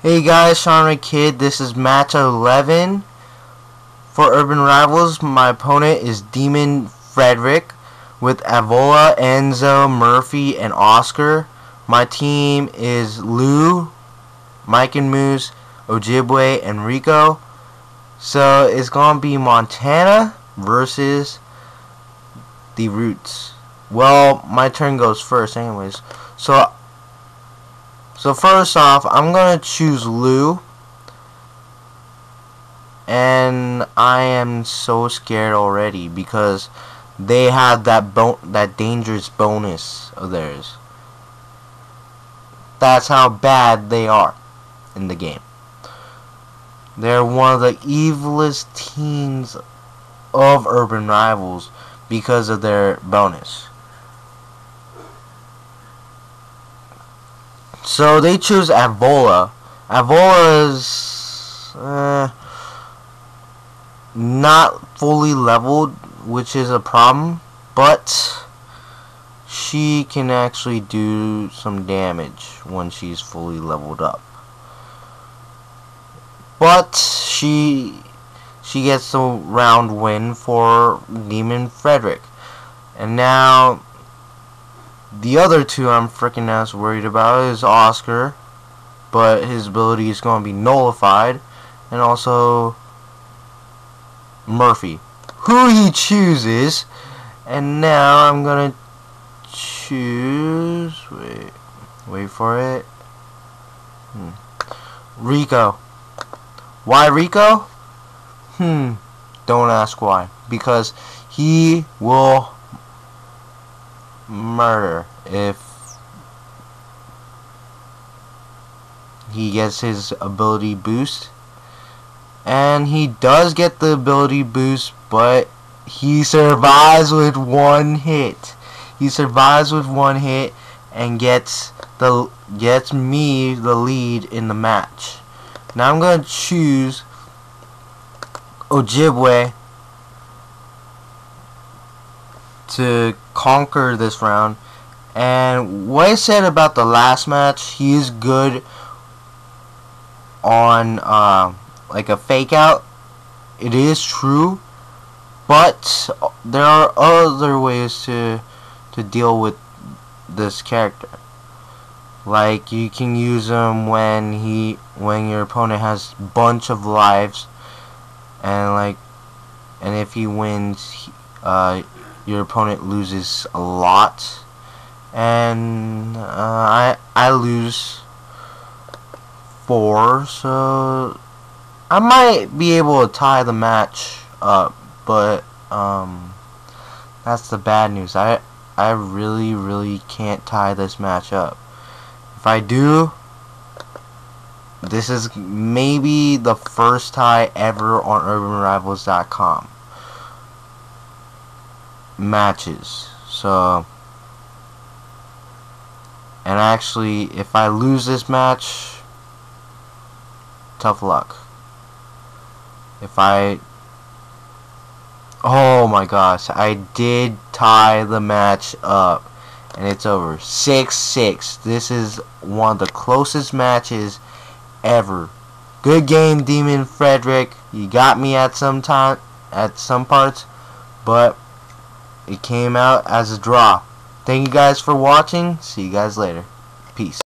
Hey guys, Shawn Red Kid. This is match 11 for Urban Rivals. My opponent is Demon Frederick with Avola, Enzo, Murphy, and Oscar. My team is Lou, Mike and Moose, Ojibwe, and Rico. So it's gonna be Montana versus the Roots. Well, my turn goes first, anyways. So so first off, I'm going to choose Lou. And I am so scared already because they have that bon that dangerous bonus of theirs. That's how bad they are in the game. They're one of the evilest teams of Urban Rivals because of their bonus. So they choose Avola. Avola is uh, not fully leveled, which is a problem, but she can actually do some damage when she's fully leveled up. But she she gets a round win for Demon Frederick. And now the other two I'm freaking ass worried about is Oscar, but his ability is going to be nullified, and also Murphy, who he chooses. And now I'm gonna choose. Wait, wait for it. Hmm. Rico. Why Rico? Hmm. Don't ask why. Because he will murder if he gets his ability boost. And he does get the ability boost, but he survives with one hit. He survives with one hit and gets the gets me the lead in the match. Now I'm gonna choose Ojibwe to conquer this round. And what I said about the last match, he is good on uh, like a fake out. It is true, but there are other ways to to deal with this character. Like you can use him when he when your opponent has bunch of lives, and like and if he wins, uh, your opponent loses a lot. And uh, I I lose four so I might be able to tie the match up but um that's the bad news. I I really really can't tie this match up. If I do this is maybe the first tie ever on UrbanRivals.com matches. So, and actually, if I lose this match, tough luck. If I, oh my gosh, I did tie the match up. And it's over. 6-6. This is one of the closest matches ever. Good game, Demon Frederick. You got me at some time, at some parts, but it came out as a draw. Thank you guys for watching. See you guys later. Peace.